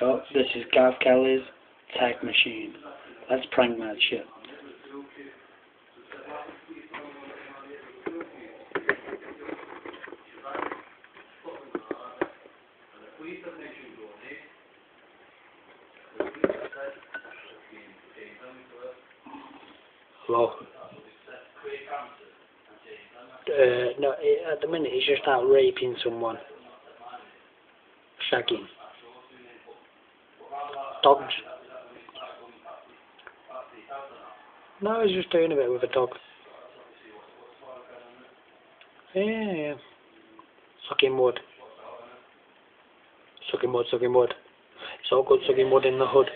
Yo, this is Gav Kelly's Tech Machine. Let's prank that shit. Hello? Uh, no, at the minute he's just out raping someone. Shagging. Dogs. No, he's just doing a bit with a dog. Yeah, yeah. Sucking wood. Sucking wood, sucking wood. It's all good sucking wood in the hood.